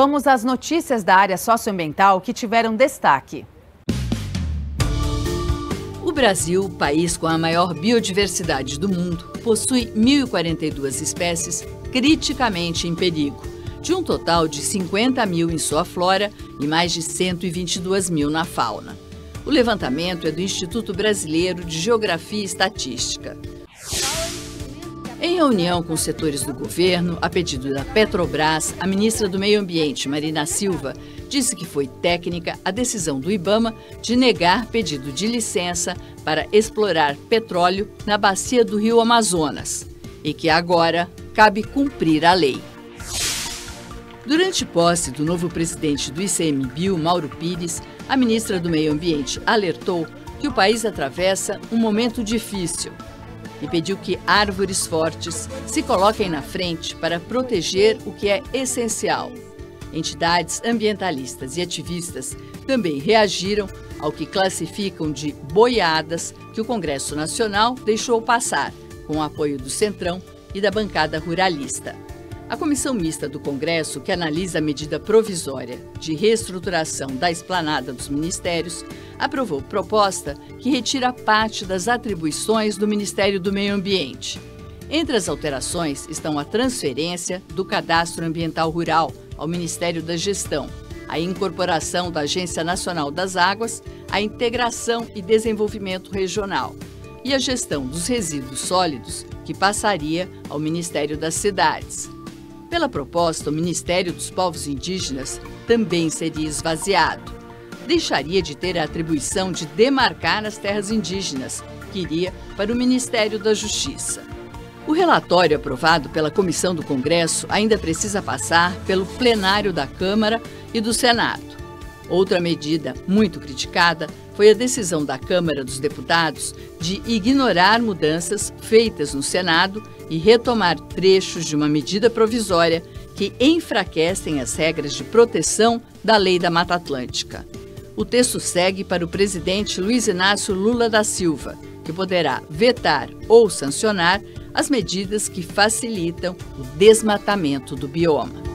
Vamos às notícias da área socioambiental que tiveram destaque. O Brasil, país com a maior biodiversidade do mundo, possui 1.042 espécies criticamente em perigo, de um total de 50 mil em sua flora e mais de 122 mil na fauna. O levantamento é do Instituto Brasileiro de Geografia e Estatística. Em reunião com os setores do governo, a pedido da Petrobras, a ministra do Meio Ambiente, Marina Silva, disse que foi técnica a decisão do Ibama de negar pedido de licença para explorar petróleo na bacia do rio Amazonas e que agora cabe cumprir a lei. Durante posse do novo presidente do ICMBio, Mauro Pires, a ministra do Meio Ambiente alertou que o país atravessa um momento difícil e pediu que árvores fortes se coloquem na frente para proteger o que é essencial. Entidades ambientalistas e ativistas também reagiram ao que classificam de boiadas que o Congresso Nacional deixou passar, com o apoio do Centrão e da bancada ruralista. A comissão mista do Congresso, que analisa a medida provisória de reestruturação da esplanada dos ministérios, aprovou proposta que retira parte das atribuições do Ministério do Meio Ambiente. Entre as alterações estão a transferência do Cadastro Ambiental Rural ao Ministério da Gestão, a incorporação da Agência Nacional das Águas, a integração e desenvolvimento regional e a gestão dos resíduos sólidos, que passaria ao Ministério das Cidades. Pela proposta, o Ministério dos Povos Indígenas também seria esvaziado. Deixaria de ter a atribuição de demarcar as terras indígenas, que iria para o Ministério da Justiça. O relatório aprovado pela Comissão do Congresso ainda precisa passar pelo plenário da Câmara e do Senado. Outra medida muito criticada foi a decisão da Câmara dos Deputados de ignorar mudanças feitas no Senado e retomar trechos de uma medida provisória que enfraquecem as regras de proteção da Lei da Mata Atlântica. O texto segue para o presidente Luiz Inácio Lula da Silva, que poderá vetar ou sancionar as medidas que facilitam o desmatamento do bioma.